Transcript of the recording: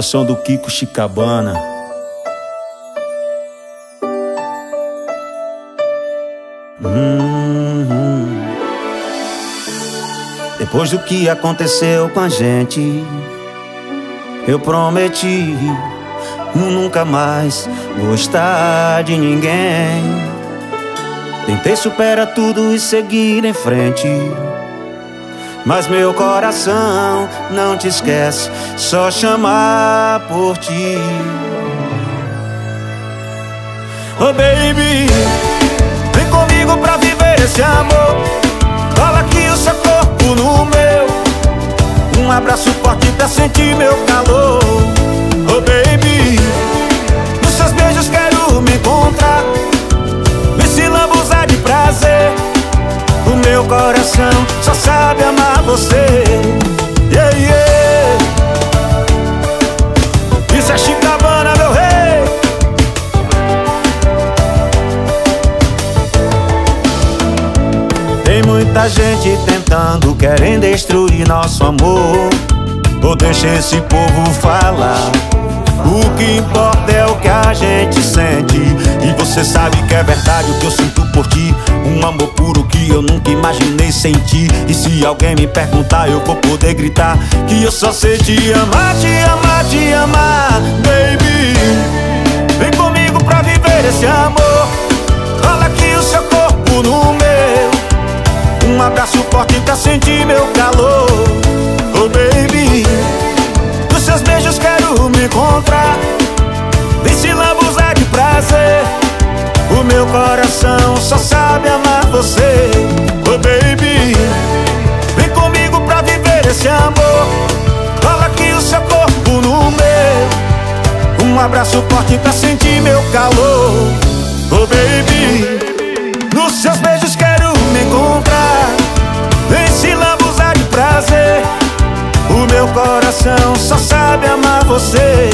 É som do Kiko Chicabana. Uhum. Depois do que aconteceu com a gente, eu prometi nunca mais gostar de ninguém. Tentei superar tudo e seguir em frente. Mas meu coração não te esquece, só chamar por ti. Oh baby, vem comigo pra viver esse amor. Cola aqui o seu sabe amar você. Yeah, yeah. Isso é Chicabana, meu rei. Tem muita gente tentando, querendo destruir nosso amor. Ou deixa esse povo falar. O que importa é o que a gente sente. E você sabe que é verdade o que eu sinto por ti. Um amor eu nunca imaginei sentir. E se alguém me perguntar eu vou poder gritar Que eu só sei te amar, te amar, te amar Baby, Um abraço forte pra sentir meu calor. Oh baby Nos seus beijos quero me encontrar. Vem se lambuzar de prazer. O meu coração só sabe amar você